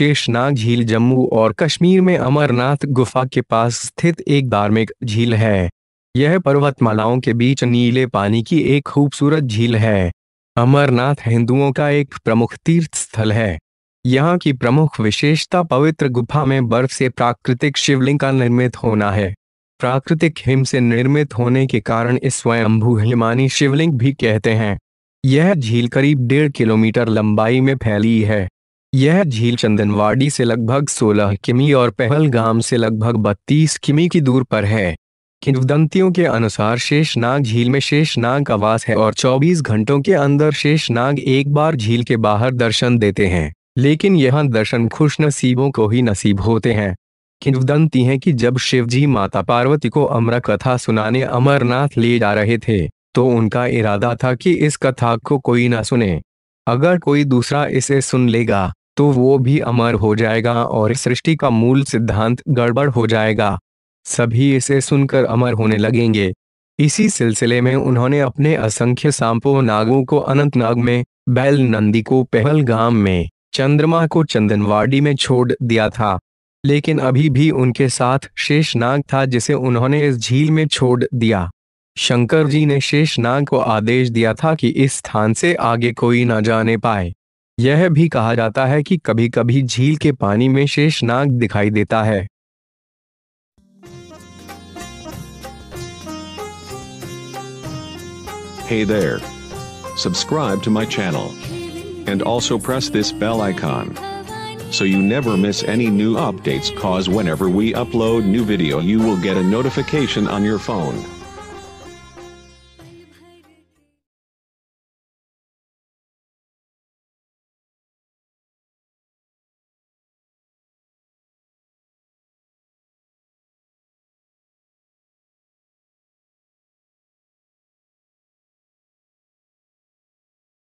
शेषनाग झील जम्मू और कश्मीर में अमरनाथ गुफा के पास स्थित एक धार्मिक झील है। यह पर्वतमालाओं के बीच नीले पानी की एक खूबसूरत झील है। अमरनाथ हिंदुओं का एक प्रमुख तीर्थ स्थल है। यहाँ की प्रमुख विशेषता पवित्र गुफा में बर्फ़ से प्राकृतिक शिवलिंग का निर्मित होना है। प्राकृतिक हिम से निर्मित होने के कारण इस स्वयंभू हिमानी शिवलिंग भी कहते हैं। यह झील करीब डेढ़ किलोमीटर लंबाई में फैली है। यह झील चंदनवाड़ी से लगभग 16 किमी और पहलगाम से लगभग 32 किमी की दूर पर है। किंवदंतियों के अनुसार शेषनाग झील में शेषनाग का वास है और 24 घंटों के अंदर शेषनाग एक बार झील के बाहर दर्शन देते हैं, लेकिन यह दर्शन खुश नसीबों को ही नसीब होते हैं। किंवदंती है कि जब शिवजी माता पार्वती को अमर कथा सुनाने अमरनाथ ले जा रहे थे तो उनका इरादा था कि इस कथा को कोई न सुने। अगर कोई दूसरा इसे सुन लेगा तो वो भी अमर हो जाएगा और सृष्टि का मूल सिद्धांत गड़बड़ हो जाएगा। सभी इसे सुनकर अमर होने लगेंगे। इसी सिलसिले में उन्होंने अपने असंख्य सांपो नागों को अनंतनाग में बैल नंदी को पहलगाम में, चंद्रमा को चंदनवाड़ी में छोड़ दिया था। लेकिन अभी भी उनके साथ शेषनाग था जिसे उन्होंने इस झील में छोड़ दिया। शंकर जी ने शेषनाग को आदेश दिया था कि इस स्थान से आगे कोई न जाने पाए। यह भी कहा जाता है कि कभी कभी झील के पानी में शेषनाग दिखाई देता है Hey there. Subscribe to my channel. And also press this bell icon. So you never miss any new updates cause whenever we upload new video you will get a notification on your phone.